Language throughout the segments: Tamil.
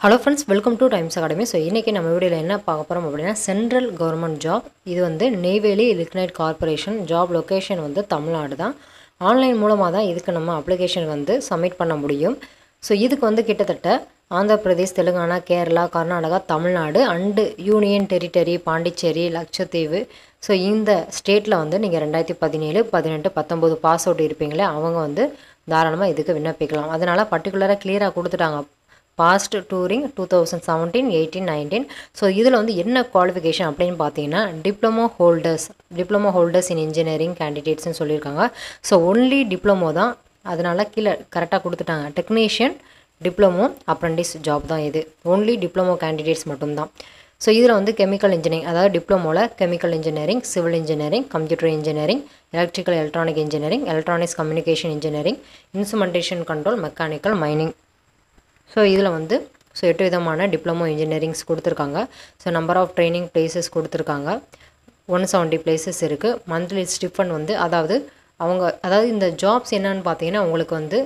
Hello friends welcome to Times academy so இன்றைக்கி நம்ம வீடியோவில் என்ன பார்க்க போகிறோம் அப்படின்னா சென்ட்ரல் கவர்மெண்ட் ஜாப் இது வந்து Neyveli lignite corporation job location வந்து தமிழ்நாடு தான். ஆன்லைன் மூலமாக தான் இதுக்கு நம்ம அப்ளிகேஷன் வந்து சப்மிட் பண்ண முடியும். ஸோ இதுக்கு வந்து கிட்டத்தட்ட Andhra Pradesh Telangana Kerala Karnataka Tamil Nadu and union territory Pondicherry Lakshadweep so இந்த ஸ்டேட்டில் வந்து நீங்கள் ரெண்டாயிரத்தி பதினேழு பதினெட்டு பத்தொம்போது பாஸ் அவுட் இருப்பீங்களே அவங்க வந்து தாராளமாக இதுக்கு விண்ணப்பிக்கலாம். அதனால் பர்டிகுலராக கிளியராக கொடுத்துட்டாங்க past during two thousand seventeen eighteen nineteen so இதில் வந்து என்ன குவாலிஃபிகேஷன் அப்படின்னு பார்த்தீங்கன்னா diploma holders diploma holders in engineering கேண்டிடேட்ஸ்னு சொல்லியிருக்காங்க. ஸோ ஒன்லி டிப்ளமோ தான். அதனால் கீழே கரெக்டாக கொடுத்துட்டாங்க. டெக்னீஷியன் டிப்ளமோ அப்ரண்டிஸ் ஜாப் தான் இது. ஒன்லி டிப்ளமோ கேண்டிடேட்ஸ் மட்டும்தான். ஸோ இதில் வந்து கெமிக்கல் இன்ஜினியரிங் அதாவது டிப்ளமோவில் chemical engineering civil engineering computer engineering electrical electronic engineering electronics communication engineering instrumentation control mechanical mining so இதில் வந்து ஸோ எட்டு விதமான டிப்ளமோ இன்ஜினியரிங்ஸ் கொடுத்துருக்காங்க. So number of training places கொடுத்துருக்காங்க. ஒன் செவன்ட்டி பிளேசஸ் இருக்குது மந்த்லி ஸ்டிஃபன் வந்து அதாவது அவங்க அதாவது இந்த ஜாப்ஸ் என்னன்னு பார்த்தீங்கன்னா உங்களுக்கு வந்து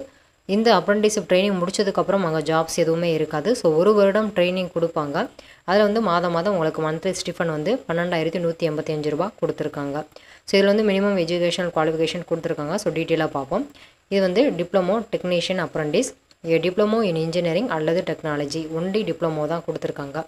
இந்த அப்ரண்டிஸ்ஷிப் ட்ரைனிங் முடிச்சதுக்கப்புறம் அங்கே ஜாப்ஸ் எதுவுமே இருக்காது. ஸோ ஒரு வருடம் ட்ரைனிங் கொடுப்பாங்க. அதில் வந்து மாதம் மாதம் உங்களுக்கு மந்த்லி ஸ்டிஃபன் வந்து பன்னெண்டாயிரத்தி நூற்றி எண்பத்தி அஞ்சு ரூபா கொடுத்துருக்காங்க. ஸோ இதில் வந்து மினிமம் எஜுகேஷனல் குவாலிஃபிகேஷன் கொடுத்துருக்காங்க. ஸோ டீட்டெயிலாக பார்ப்போம். இது வந்து diploma technician apprentice diploma in engineering அல்லது டெக்னாலஜி ஒன்லி டிப்ளமோ தான் கொடுத்துருக்காங்க.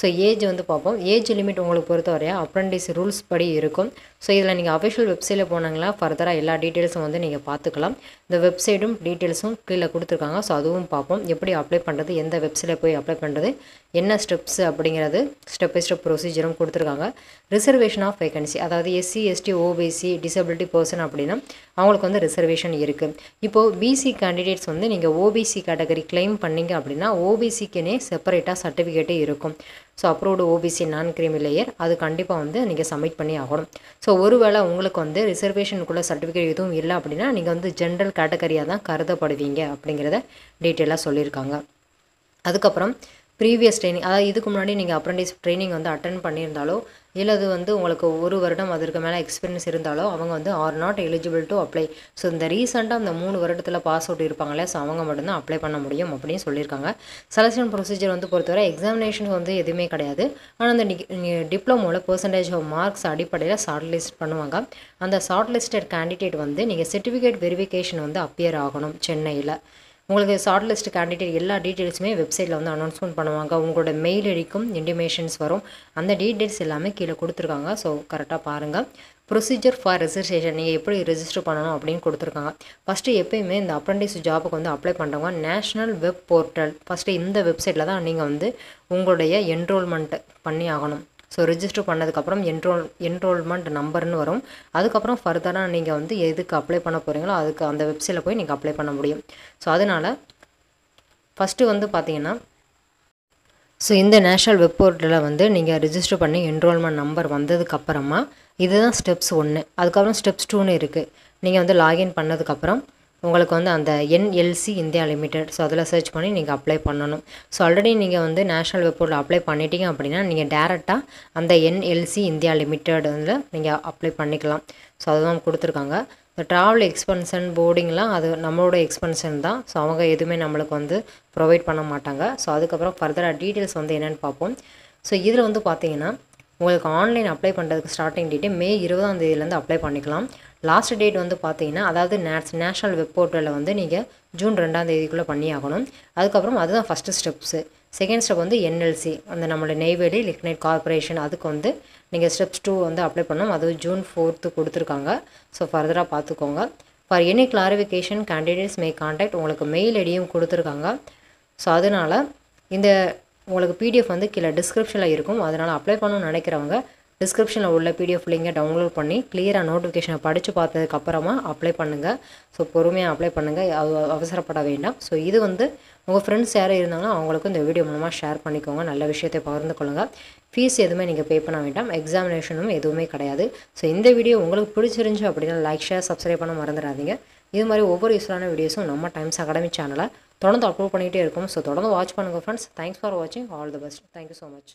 ஸோ ஏஜ் வந்து பார்ப்போம். ஏஜ் லிமிட் உங்களுக்கு பொறுத்தவரையா அப்ரண்டிஸ் ரூல்ஸ் படி இருக்கும். ஸோ இதில் நீங்கள் அஃபிஷியல் வெப்சைட்டில் போனாங்களா ஃபர்தராக எல்லா டீட்டெயில்ஸும் வந்து நீங்கள் பார்த்துக்கலாம். இந்த வெப்சைட்டும் டீட்டெயில்ஸும் கீழே கொடுத்துருக்காங்க. ஸோ அதுவும் பார்ப்போம். எப்படி அப்ளை பண்ணுறது எந்த வெப்சைட்டில் போய் அப்ளை பண்ணுறது என்ன ஸ்டெப்ஸ் அப்படிங்கிறது ஸ்டெப் பை ஸ்டெப் ப்ரொசீஜரும் கொடுத்துருக்காங்க. ரிசர்வேஷன் ஆஃப் வேகன்சி அதாவது SC ST OBC disability person அப்படின்னா அவங்களுக்கு வந்து ரிசர்வேஷன் இருக்குது இப்போது பிசி கேண்டிடேட்ஸ் வந்து நீங்கள் ஓபிசி கேட்டகரி கிளைம் பண்ணீங்க அப்படின்னா ஓபிசிக்குனே செப்பரேட்டாக சர்டிஃபிகேட்டே இருக்கும். ஸோ அப்ரூவ்டு ஓபிசி நான் கிரிமி லேயர் அது கண்டிப்பாக வந்து நீங்கள் சப்மிட் பண்ணி ஆகணும். ஸோ ஒருவேளை உங்களுக்கு வந்து ரிசர்வேஷனுக்குள்ள சர்டிஃபிகேட் எதுவும் இல்லை அப்படின்னா நீங்கள் வந்து ஜென்ரல் கேட்டகரியாக தான் கருதப்படுவீங்க அப்படிங்கிறத டீட்டெயிலாக சொல்லியிருக்காங்க. அதுக்கப்புறம் ப்ரீவியஸ் ட்ரைனிங் அதாவது இதுக்கு முன்னாடி நீங்கள் அப்ரண்டிஸ் ட்ரைனிங் வந்து அட்டன் பண்ணியிருந்தாலோ இல்லை அது வந்து உங்களுக்கு ஒரு வருடம் அதற்கு மேலே எக்ஸ்பீரியன்ஸ் இருந்தாலோ அவங்க வந்து are not eligible to apply so இந்த ரீசெண்டாக அந்த மூணு வருடத்தில் பாஸ் அவுட் இருப்பாங்களே ஸோ அவங்க மட்டும்தான் அப்ளை பண்ண முடியும் அப்படின்னு சொல்லியிருக்காங்க. செலெக்ஷன் ப்ரொசீஜர் வந்து பொறுத்தவரை எக்ஸாமினேஷன் வந்து எதுவுமே கிடையாது. ஆனால் அந்த டிப்ளமோவில் பர்சன்டேஜ் ஆஃப் மார்க்ஸ் அடிப்படையில் ஷார்ட் லிஸ்ட் பண்ணுவாங்க. அந்த ஷார்ட் லிஸ்டட் கேண்டிடேட் வந்து நீங்கள் சர்டிஃபிகேட் வெரிஃபிகேஷன் வந்து அப்பியர் ஆகணும் சென்னையில். உங்களுக்கு ஷார்ட் லிஸ்ட் கேண்டிடேட் எல்லா டீட்டெயில்ஸுமே வெப்சைட்டில் வந்து அனௌன்ஸ்மெண்ட் பண்ணுவாங்க. உங்களோட மெயில் ஐடிக்கும் இன்டிமேஷன்ஸ் வரும். அந்த டீட்டெயில்ஸ் எல்லாமே கீழே கொடுத்துருக்காங்க. ஸோ கரெக்டாக பாருங்கள் ப்ரொசீஜர் ஃபார் ரெஜிஸ்ட்ரேஷன் நீங்கள் எப்படி ரெஜிஸ்டர் பண்ணணும் அப்படின்னு கொடுத்துருக்காங்க. ஃபஸ்ட்டு எப்பயுமே இந்த அப்ரண்டிஸ் ஜாபுக்கு வந்து அப்ளை பண்ணுறவங்க நேஷ்னல் வெப் போர்ட்டல் ஃபஸ்ட்டு இந்த வெப்சைட்டில் தான் நீங்கள் வந்து உங்களுடைய என்ரோல்மெண்ட்டு பண்ணி ஆகணும். ஸோ ரிஜிஸ்டர் பண்ணதுக்கப்புறம் என்ரோல் என்ரோல்மெண்ட் நம்பர்னு வரும். அதுக்கப்புறம் ஃபர்தராக நீங்கள் வந்து எதுக்கு அப்ளை பண்ண போகிறீங்களோ அதுக்கு அந்த வெப்சைட்டில் போய் நீங்கள் அப்ளை பண்ண முடியும். ஸோ அதனால் ஃபஸ்ட்டு வந்து பார்த்தீங்கன்னா ஸோ இந்த நேஷ்னல் வெப் போர்ட்டலில் வந்து நீங்கள் ரிஜிஸ்டர் பண்ணி என்ரோல்மெண்ட் நம்பர் வந்ததுக்கப்புறமா இதுதான் ஸ்டெப்ஸ் ஒன்று அதுக்கப்புறம் ஸ்டெப்ஸ் டூன்னு இருக்குது நீங்கள் வந்து லாகின் பண்ணதுக்கப்புறம் உங்களுக்கு வந்து அந்த என்எல்சி இந்தியா லிமிடெட் ஸோ அதில் சர்ச் பண்ணி நீங்கள் அப்ளை பண்ணணும். ஸோ ஆல்ரெடி நீங்கள் வந்து நேஷ்னல் வெப்போர்ட்டில் அப்ளை பண்ணிட்டீங்க அப்படின்னா நீங்கள் டேரெக்டாக அந்த என்எல்சி இந்தியா லிமிடெட் வந்து நீங்கள் அப்ளை பண்ணிக்கலாம். ஸோ அதுதான் கொடுத்துருக்காங்க. இந்த ட்ராவல் எக்ஸ்பென்ஷன் போர்டிங்லாம் அது நம்மளோட எக்ஸ்பென்ஷன் தான். ஸோ அவங்க எதுவுமே நம்மளுக்கு வந்து ப்ரொவைட் பண்ண மாட்டாங்க. ஸோ அதுக்கப்புறம் ஃபர்தராக டீட்டெயில்ஸ் வந்து என்னென்னு பார்ப்போம். ஸோ இதில் வந்து பார்த்தீங்கன்னா உங்களுக்கு ஆன்லைன் அப்ளை பண்ணுறதுக்கு ஸ்டார்டிங் டேட்டு மே இருபதாம் தேதியிலேருந்து அப்ளை பண்ணிக்கலாம். லாஸ்ட் டேட் வந்து பார்த்தீங்கன்னா அதாவது நேஷ் நேஷ்னல் வெப் போர்ட்டலில் வந்து நீங்கள் ஜூன் ரெண்டாம் தேதிக்குள்ளே பண்ணி ஆகணும் அதுக்கப்புறம் அதுதான் ஃபஸ்ட்டு ஸ்டெப்ஸு செகண்ட் ஸ்டெப் வந்து என்எல்சி அந்த நம்மளோட நெய்வேலி லிக்னைட் கார்பரேஷன் அதுக்கு வந்து நீங்கள் ஸ்டெப்ஸ் டூ வந்து அப்ளை பண்ணணும். அது ஜூன் ஃபோர்த்து கொடுத்துருக்காங்க. ஸோ ஃபர்தராக பார்த்துக்கோங்க. For any clarification candidates may contact உங்களுக்கு மெயில் ஐடியும் கொடுத்துருக்காங்க. ஸோ அதனால் இந்த உங்களுக்கு பிடிஎஃப் வந்து கீழே டிஸ்கிரிப்ஷனில் இருக்கும். அதனால் அப்ளை பண்ணணும்னு நினைக்கிறவங்க டிஸ்கிரிப்ஷனில் உள்ள பிடிஎஃப் லிங்கை டவுன்லோட் பண்ணி கிளியராக நோட்டிஃபிகேஷனை படித்து பார்த்ததுக்கப்புறமா அப்ளை பண்ணுங்கள் ஸோ பொறுமையாக அப்ளை பண்ணுங்கள் அவசரப்பட வேண்டாம். ஸோ இது வந்து உங்கள் ஃப்ரெண்ட்ஸ் யாரும் இருந்தாங்கன்னா அவங்களுக்கும் இந்த வீடியோ மூலமாக ஷேர் பண்ணிக்கோங்க. நல்ல விஷயத்தை பகிர்ந்து கொள்ளுங்கள் ஃபீஸ் எதுவுமே நீங்கள் பே பண்ண வேண்டாம். எக்ஸாமினேஷனும் எதுவுமே கிடையாது. ஸோ இந்த வீடியோ உங்களுக்கு பிடிச்சிருந்துச்சு அப்படின்னா லைக் ஷேர் சப்ஸ்கிரைப் பண்ண மறந்துடாதீங்க. இது மாதிரி ஒவ்வொரு யூஸ்ஃபுல்லான வீடியோஸும் நம்ம டைம்ஸ் அகாடமி சேனலை தொடர்ந்து அப்லோட் பண்ணிகிட்டே இருக்கும். ஸோ தொடர்ந்து வாட்ச் பண்ணுங்கள் ஃப்ரெண்ட்ஸ் தேங்க்ஸ் ஃபார் வாட்சிங் all the best thank you so much